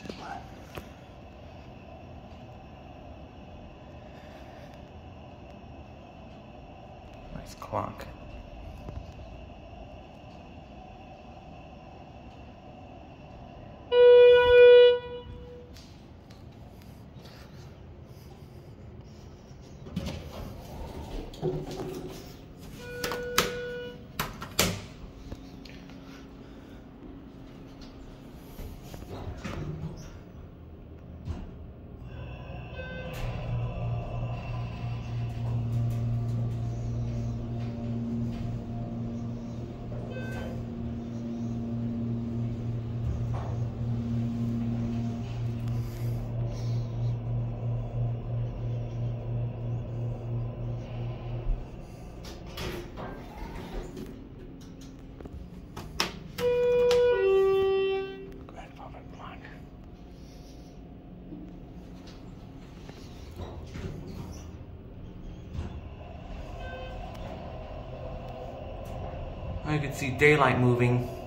shit line. Nice clunk. I could see daylight moving.